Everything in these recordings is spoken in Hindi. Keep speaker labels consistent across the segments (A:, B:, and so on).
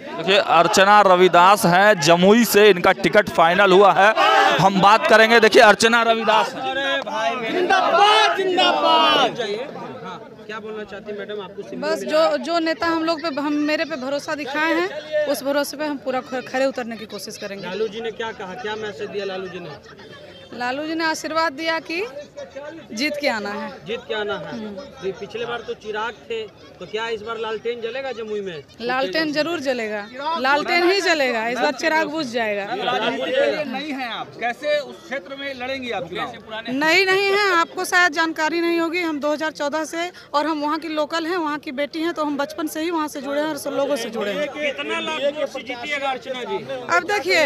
A: देखिए अर्चना रविदास हैं जमुई से इनका टिकट फाइनल हुआ है। हम बात करेंगे देखिए अर्चना रविदास हैं।
B: क्या बोलना चाहती मैडम आपको
C: बस जो जो नेता हम लोग पे हम मेरे पे भरोसा दिखाए हैं उस भरोसे पे हम पूरा खड़े उतरने की कोशिश करेंगे।
B: लालू जी ने क्या कहा? क्या मैसेज दिया लालू जी ने?
C: लालू जी ने आशीर्वाद दिया कि जीत के आना है।
B: जीत के आना है। तो पिछले बार तो चिराग थे तो क्या इस बार लालटेन जलेगा जमुई में?
C: लालटेन ज़रूर जलेगा। लालटेन ही जलेगा। इस बार चिराग बुझ जाएगा।
A: नहीं है आप। कैसे उस क्षेत्र में लड़ेंगी आप
C: नहीं नहीं है। आपको शायद जानकारी नहीं होगी। हम 2014 से और हम वहाँ की लोकल हैं वहाँ की बेटी हैं तो हम बचपन से ही वहाँ से जुड़े हैं और सब लोगों से जुड़े हैं।
B: कितना
C: अब देखिए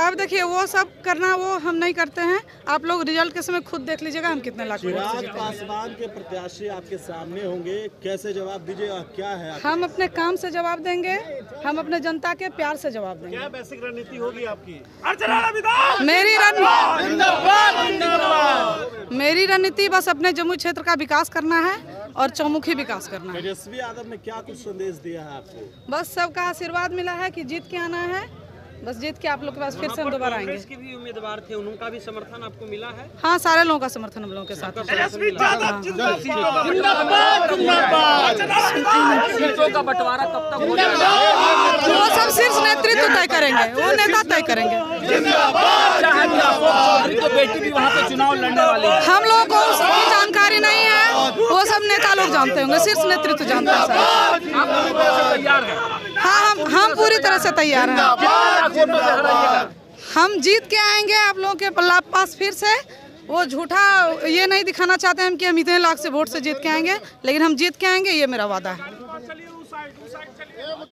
C: अब देखिए वो सब करना वो हम नहीं करते हैं। आप लोग रिज़ल्ट के समय खुद देख लीजिएगा हम कितने लाख वोट
D: चिराग पासवान के प्रत्याशी आपके सामने होंगे। कैसे जवाब दीजिएगा क्या है
C: हम अपने काम से जवाब देंगे हम अपने जनता के प्यार से जवाब देंगे।
D: क्या बेसिक रणनीति होगी आपकी?
C: मेरी रण मेरी रणनीति बस अपने जम्मू क्षेत्र का विकास करना है और चौमुखी विकास करना है।
D: तेजस्वी यादव ने क्या कुछ संदेश दिया है आपको?
C: बस सबका आशीर्वाद मिला है कि जीत के आना है बस जीत के आप लोग के पास फिर से हम दोबारा आएँगे।
B: के भी उम्मीदवार थे उनका भी समर्थन आपको मिला है?
C: हाँ सारे लोगों का समर्थन हम लोगों के साथ
A: सीटों का बंटवारा कब तक
C: वो सब शीर्ष नेतृत्व तय करेंगे वो नेता तय करेंगे।
A: बेटी भी वहाँ पे चुनाव लड़ने वाली है
C: हम लोगों को उसकी जानकारी नहीं है वो सब नेता लोग जानते होंगे शीर्ष नेतृत्व जानते है
A: तैयार हैं?
C: पूरी तरह से तैयार हैं। हम जीत के आएँगे आप लोगों के पल्ला पास फिर से। वो झूठा ये नहीं दिखाना चाहते हम कि हम इतने लाख से वोट से जीत के आएँगे लेकिन हम जीत के आएँगे ये मेरा वादा है।